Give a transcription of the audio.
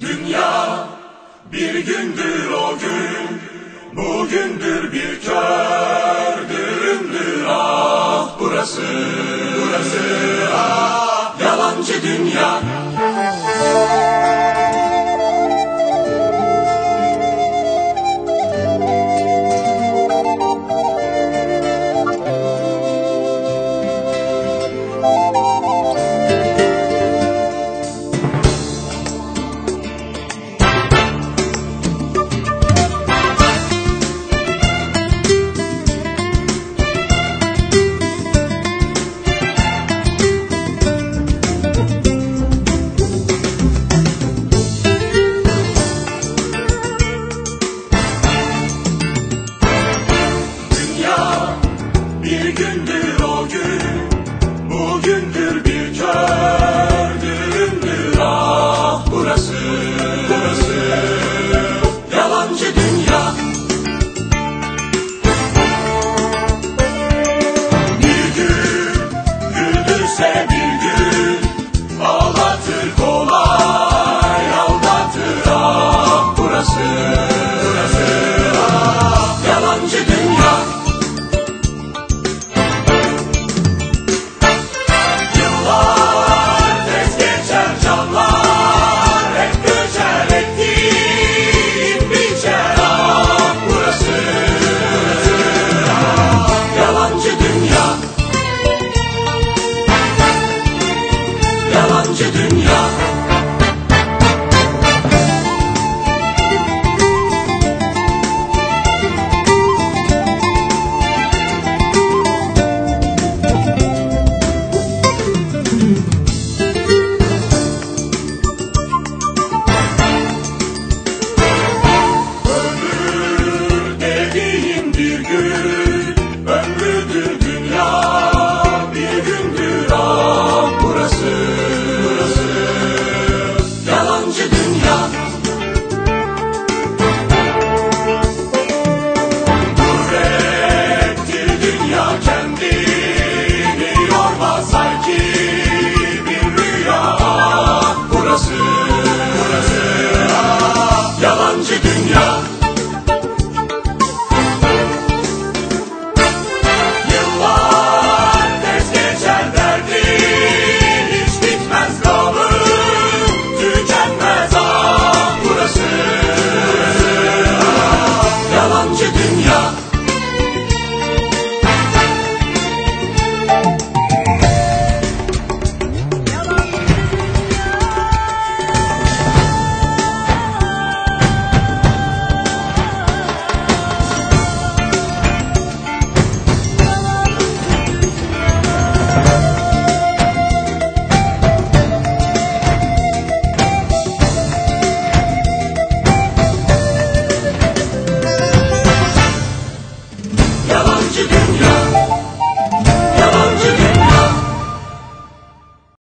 Dünya bir gündür o gün, bugündür bir kör dürümdür ah burası, burası ah yalancı dünya. to. Freedom. look